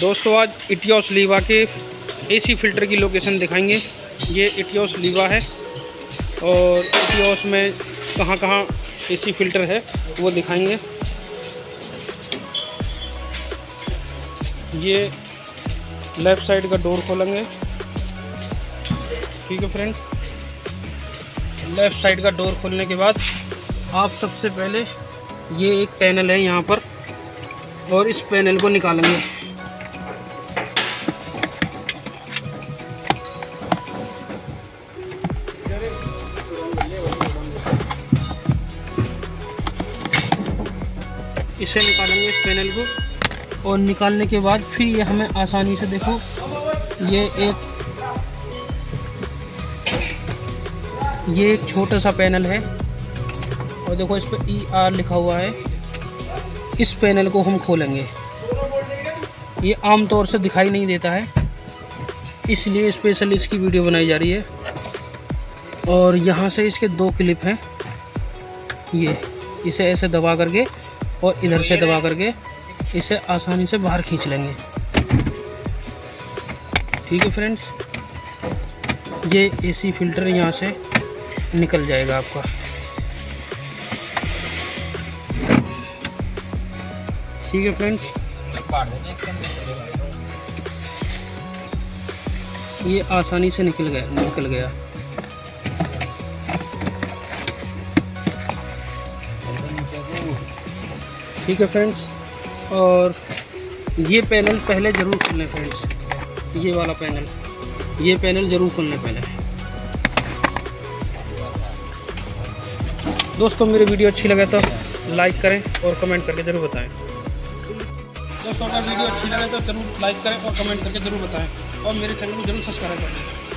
दोस्तों, आज इटियोस लीवा के एसी फ़िल्टर की लोकेशन दिखाएँगे। ये इटियोस लीवा है और इटियोस में कहाँ कहाँ एसी फ़िल्टर है, वो दिखाएँगे। ये लेफ़्ट साइड का डोर खोलेंगे। ठीक है फ्रेंड। लेफ़्ट साइड का डोर खोलने के बाद आप सबसे पहले ये एक पैनल है यहाँ पर, और इस पैनल को निकालेंगे। इसे निकालेंगे इस पैनल को, और निकालने के बाद फिर ये हमें आसानी से देखो, ये एक ये एक छोटा सा पैनल है। और देखो इस पर ई आर लिखा हुआ है। इस पैनल को हम खोलेंगे। ये आम तौर से दिखाई नहीं देता है। इसलिए स्पेशल इसकी वीडियो बनाई जा रही है। और यहाँ से इसके दो क्लिप हैं। ये, इसे ऐसे दबा करके और इधर से दबा करके इसे आसानी से बाहर खींच लेंगे। ठीक है फ्रेंड्स ये एसी फ़िल्टर यहाँ से निकल जाएगा आपका। ठीक है फ्रेंड्स। ये आसानी से निकल गया निकल गया। ठीक है फ्रेंड्स, और ये पैनल पहले ज़रूर खोलने फ्रेंड्स। ये वाला पैनल, ये पैनल ज़रूर खोलने पहले। दोस्तों, मेरी वीडियो अच्छी लगे तो लाइक करें और कमेंट करके ज़रूर बताएँ। दोस्तों, अगर वीडियो अच्छी लगे तो ज़रूर लाइक करें और कमेंट करके ज़रूर बताएँ। और मेरे चैनल को ज़रूर सब्सक्राइब करें।